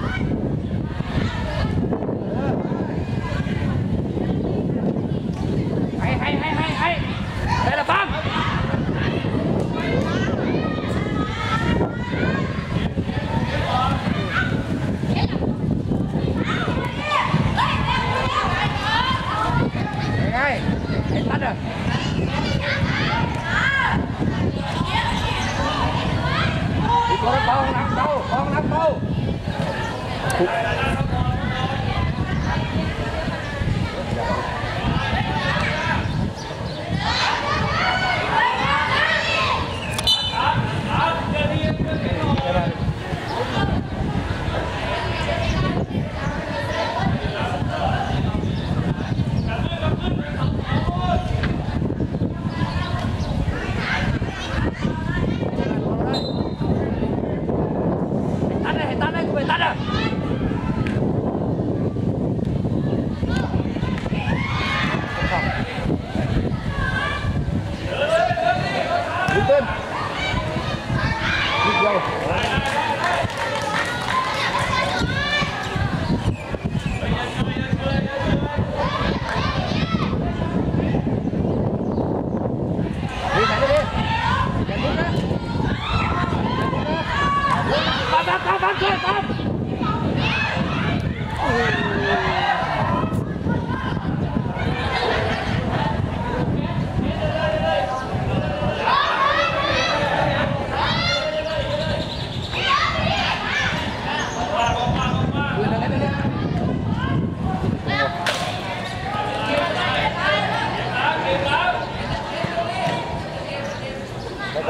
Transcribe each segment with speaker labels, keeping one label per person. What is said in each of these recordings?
Speaker 1: Bye.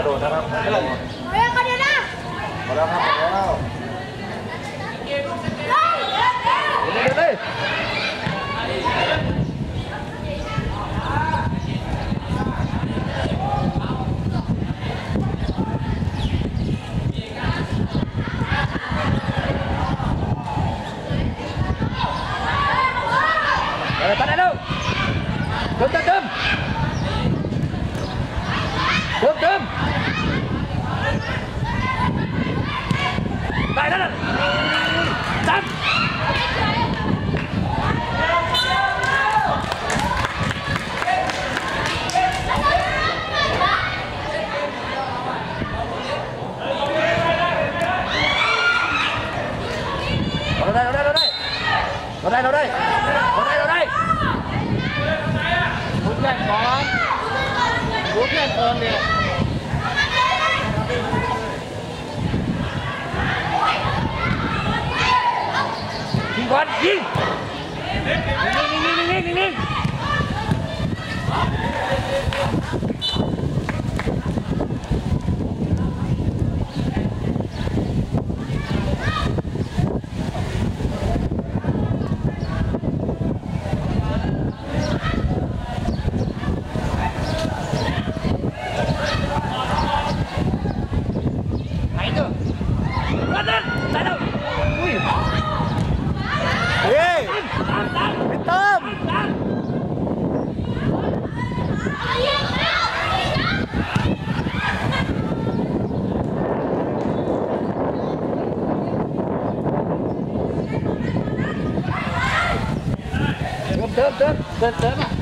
Speaker 1: ระโดดนะครับกระโดด
Speaker 2: เฮ้ยกระโดดนะ
Speaker 1: หมดแล้วครับหมดแล้ว
Speaker 2: เดี๋ยวเดี๋ยว
Speaker 1: เดี๋ยว
Speaker 3: 等等等。tay vào đây một tay vào đây hút nhanh có hút nhanh
Speaker 1: hơn đi Chính quán, 得得得得了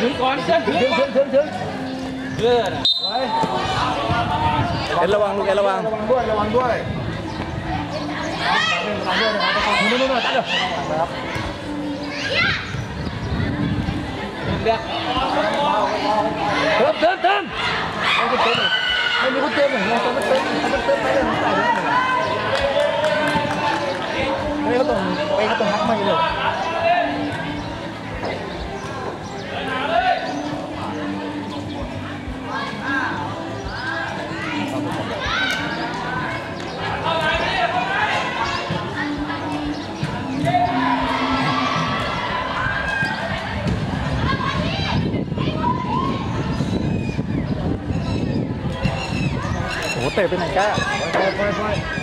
Speaker 1: Sướng con, sướng, sướng, sướng, sướng. Good. เอ็
Speaker 3: น
Speaker 4: ระวั
Speaker 1: งลูกเอ็นระวัง
Speaker 4: ระวังด้วย ระวังด้วยระวังด้วยนะครับนู่นนู่นนู่นตัดเลยครับเดือด
Speaker 5: เติมเติมเติม
Speaker 4: ไม่มีเติมไม่มีคนเติมหนึ่งเราต้องเติมต้องเติมไปเลยใส่เลยไม่เขาต้องไปเขาต้องฮักไม่เลย
Speaker 1: Espera, espera, cara. Pone, pone.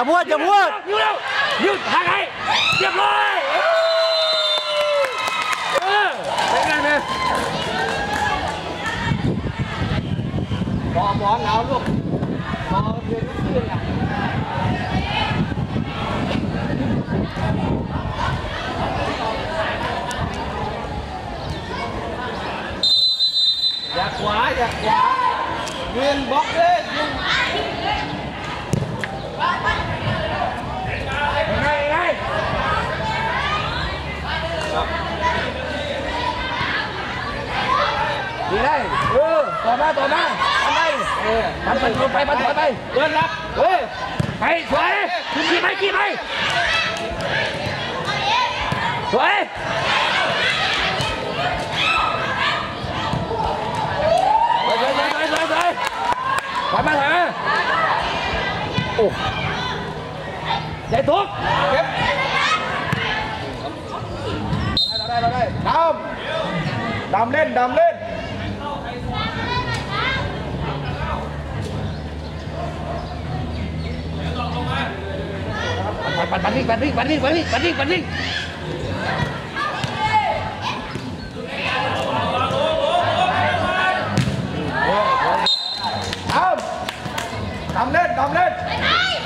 Speaker 1: อย่า
Speaker 5: พูดอย่าพูดยืดยืดทางให้เรียบร้อยเออ
Speaker 4: เป็
Speaker 5: นไงเนี่ย
Speaker 1: บอ
Speaker 5: ลบอลแล้วลูก
Speaker 4: บ
Speaker 1: อลเพีย
Speaker 5: งเพื่อ
Speaker 6: นอ่ะอย่าขวาอย่าขวาเวียนบล็อกเลย
Speaker 1: ต่อมาต่อมาทำไป
Speaker 6: เออ
Speaker 1: มันมันไปมันถอยไป
Speaker 6: เดินรับเฮ้ย
Speaker 1: ไปสวยกี่ไปกี่ไปสวยสวยสวยสวยสวยสวยสวยถอยมาถอยมาโอ้ใจทุก
Speaker 6: เก็บ
Speaker 1: เราได้เราได้
Speaker 6: ดำดำเล่นดำเล่น ่น
Speaker 1: ปัดปัดปัดวิ่งปัดวิ่งปัดวิ่งปัดวิ่งปัดวิ่งปัดวิ่ง
Speaker 6: ดำดำเล่นดำเล่น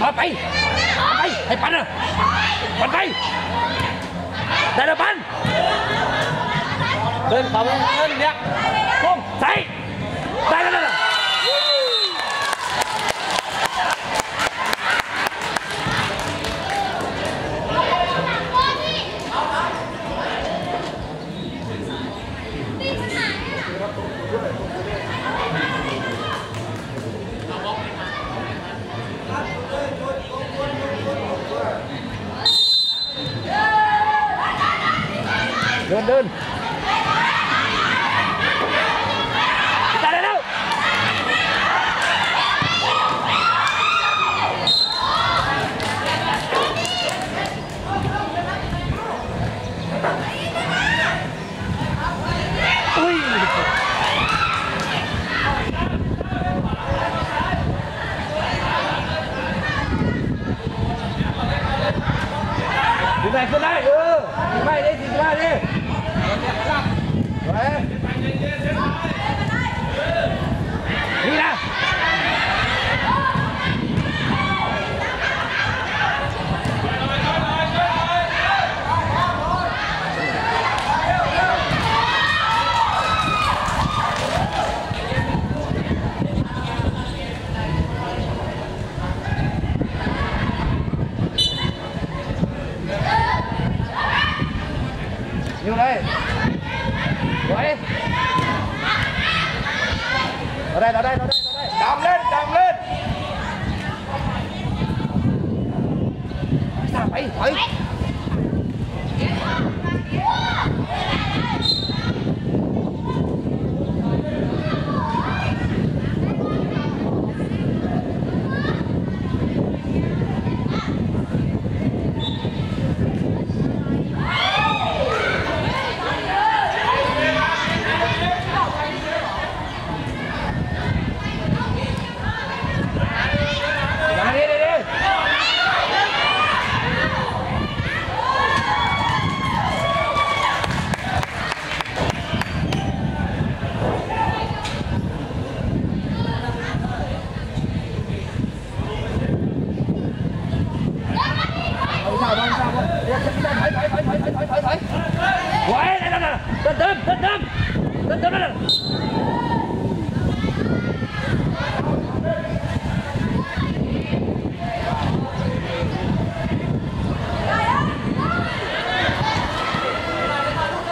Speaker 1: ปัดไปไปให้ปัดนะปัดไปได้แล้วปัน
Speaker 6: เดินเขาเล่นเนี้ย
Speaker 1: ปุ้มใส่ได้แล้ว เดินเดิน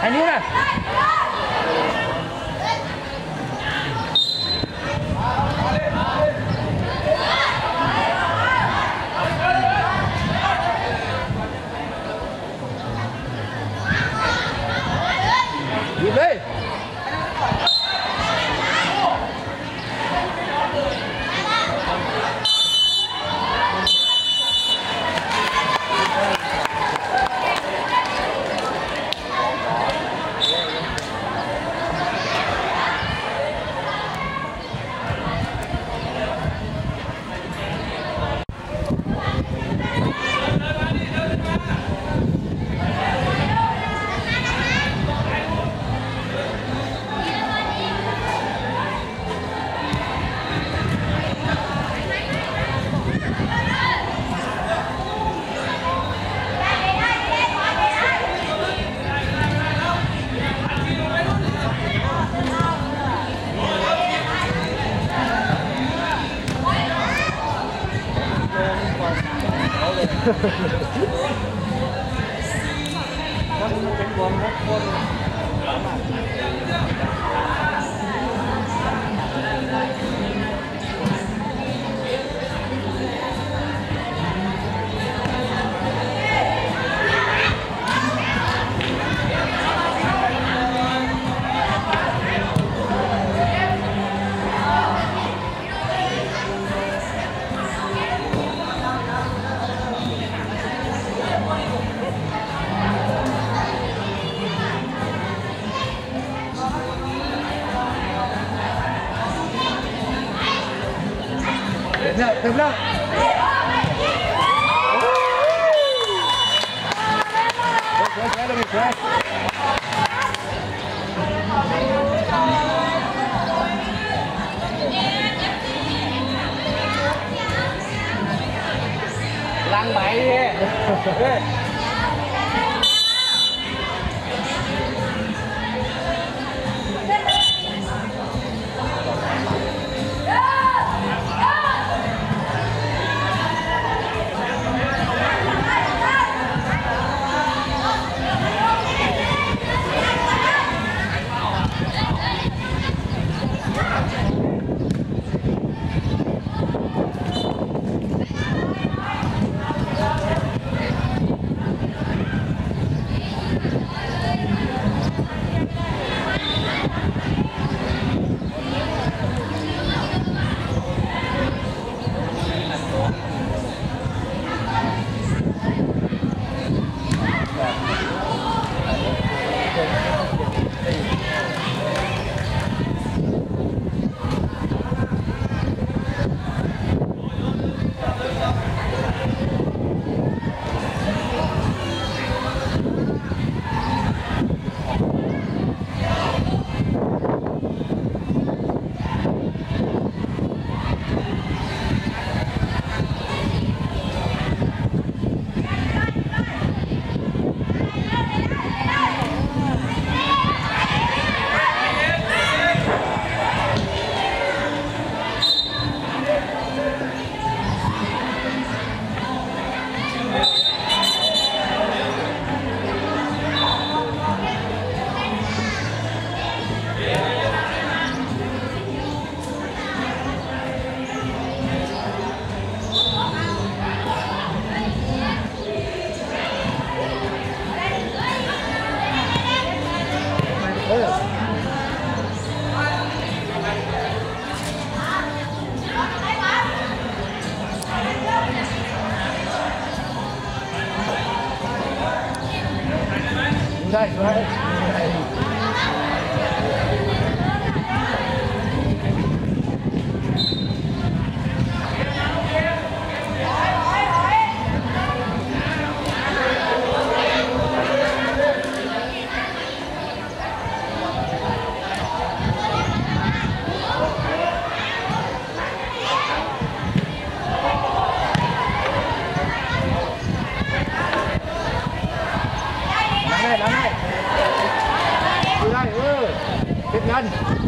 Speaker 1: ¡Hay una! Dừng lại, dừng lại. Lăng bậy đi. เ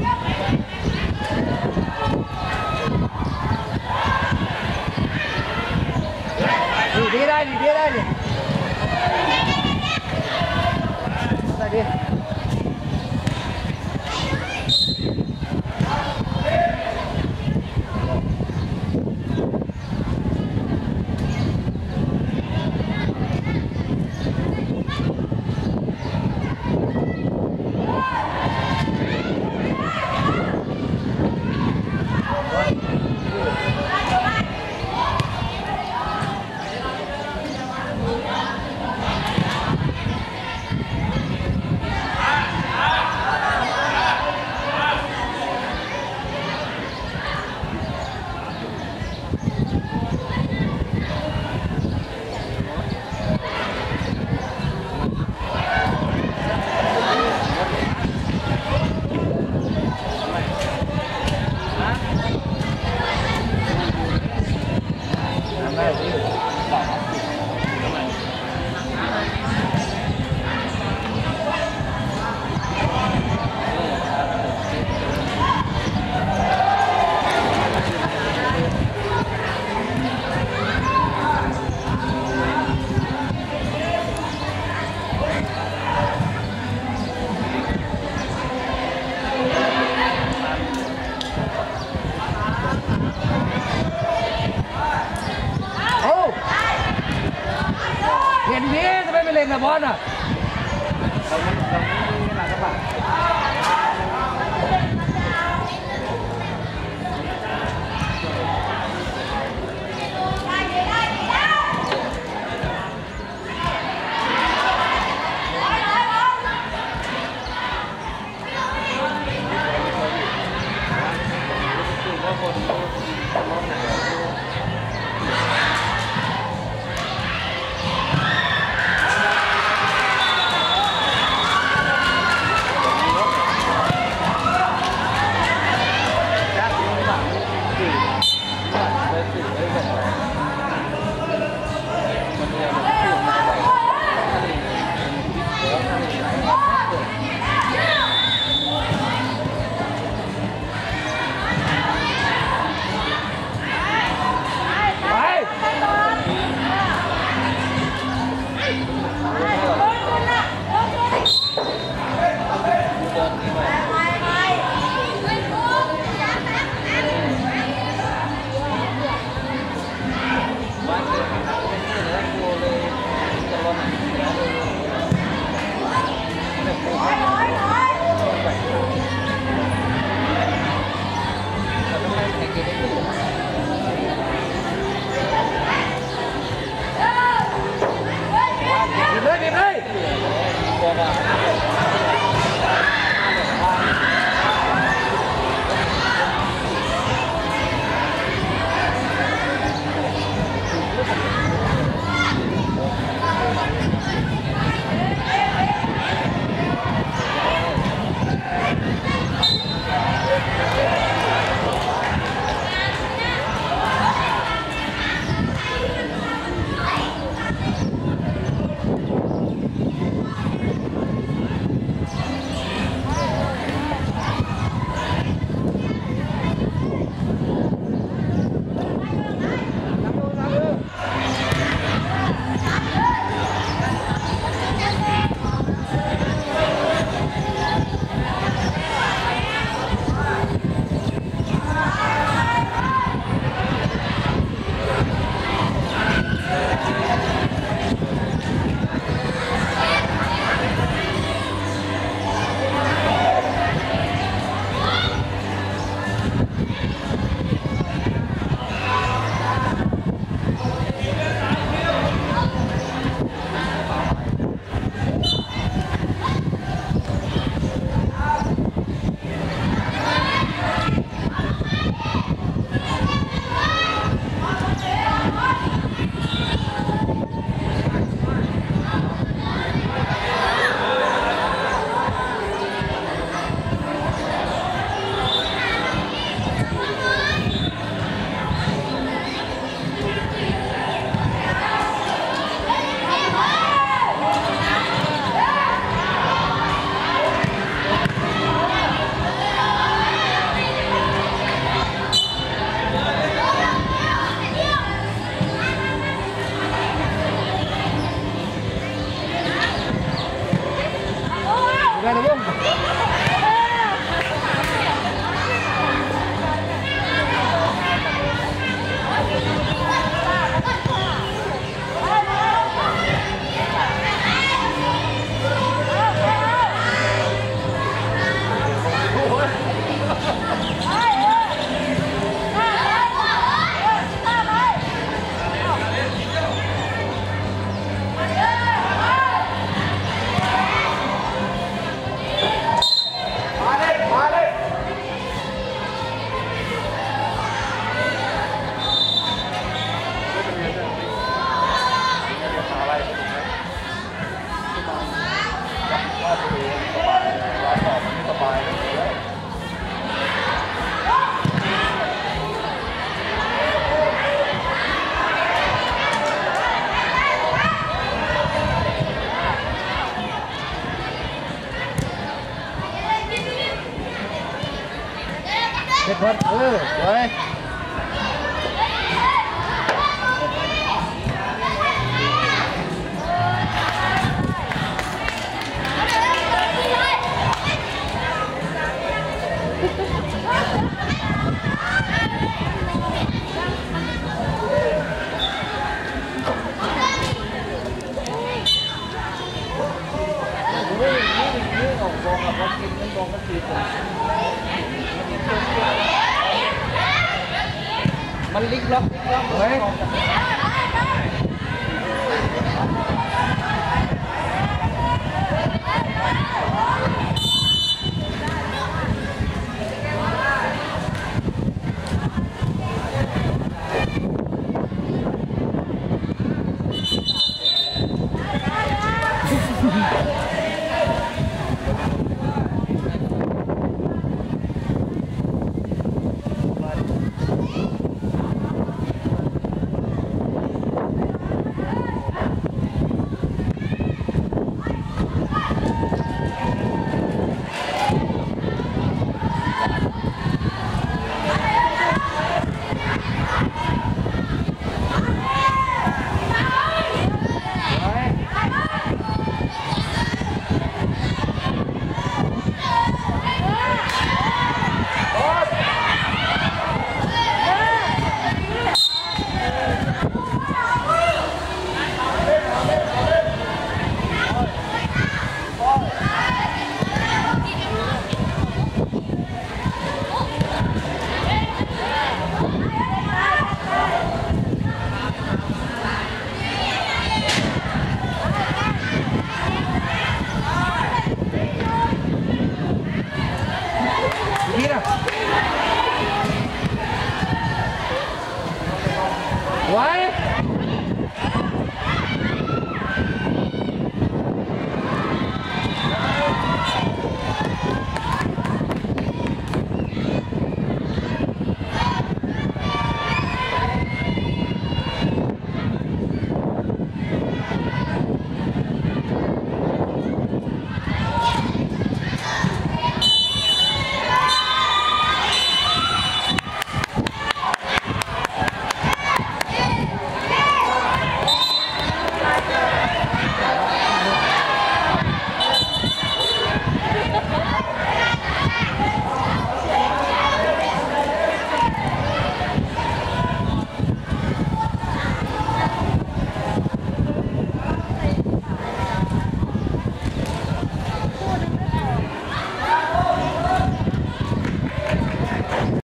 Speaker 1: What?